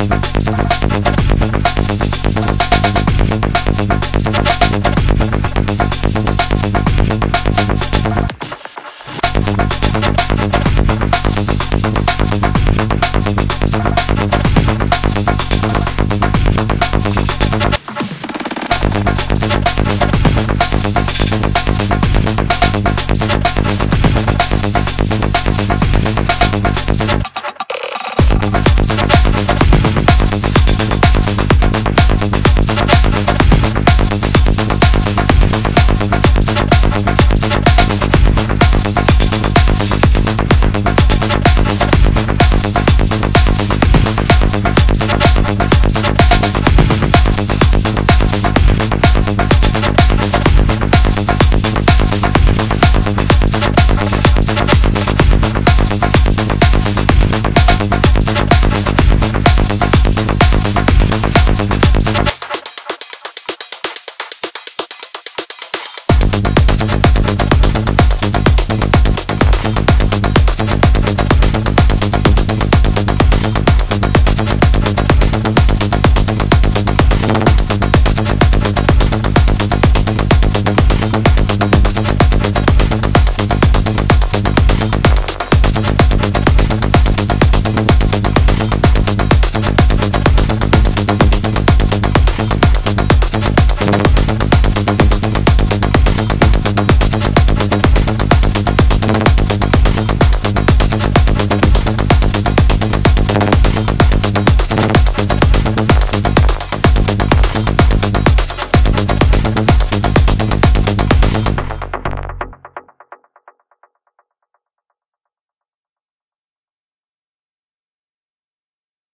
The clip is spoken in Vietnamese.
Thank you.